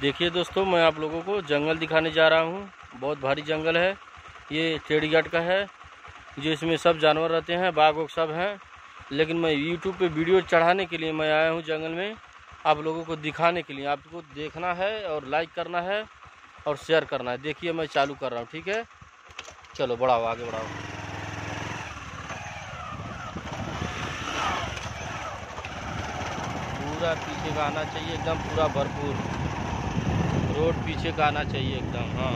देखिए दोस्तों, मैं आप लोगों को जंगल दिखाने जा रहा हूँ। बहुत भारी जंगल है। ये घाट का है, जो इसमें सब जानवर रहते हैं, बाघ वोग सब हैं। लेकिन मैं यूट्यूब पे वीडियो चढ़ाने के लिए मैं आया हूँ जंगल में, आप लोगों को दिखाने के लिए। आपको देखना है और लाइक करना है और शेयर करना है। देखिए, मैं चालू कर रहा हूँ, ठीक है? चलो, बढ़ाओ, आगे बढ़ाओ। पूरा पीछे का आना चाहिए, एकदम पूरा भरपूर। रोड पीछे का आना चाहिए एकदम हाँ।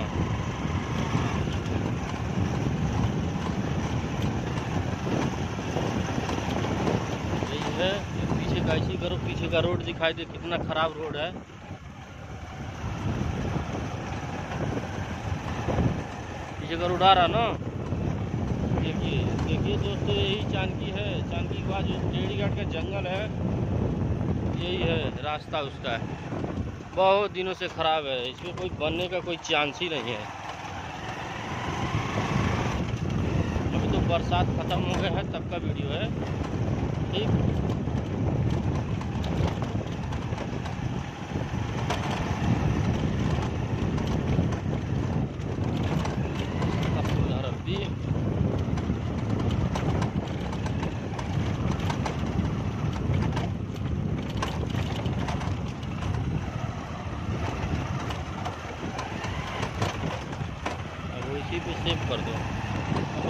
यही है पीछे का ऐसी करो पीछे का रोड दिखाई दे, कितना खराब रोड है। पीछे का रोड आ रहा ना? देखिए देखिए दोस्तों, यही चांदकी है। चांदकी के बाद जो टेढ़ी घाट का जंगल है, यही है रास्ता उसका। है बहुत दिनों से ख़राब है। इसमें कोई बनने का कोई चांस ही नहीं है। अभी तो बरसात ख़त्म हो गया है, तब का वीडियो है। उसी पे सेव कर दो।